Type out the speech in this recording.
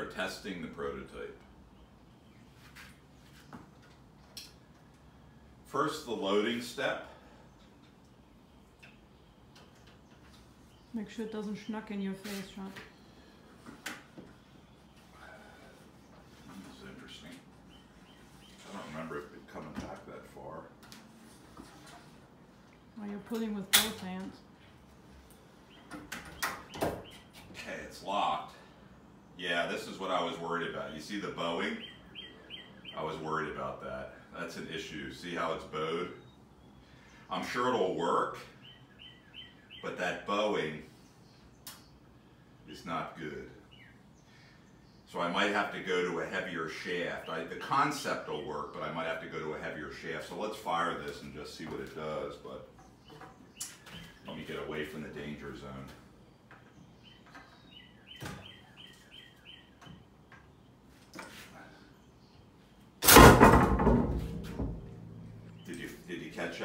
are testing the prototype. First, the loading step. Make sure it doesn't schnuck in your face, Sean. This is interesting. I don't remember it coming back that far. Well, you're pulling with both hands. Yeah, this is what I was worried about. You see the bowing? I was worried about that. That's an issue. See how it's bowed? I'm sure it'll work, but that bowing is not good. So I might have to go to a heavier shaft. I, the concept will work, but I might have to go to a heavier shaft. So let's fire this and just see what it does. But let me get away from the danger zone. catch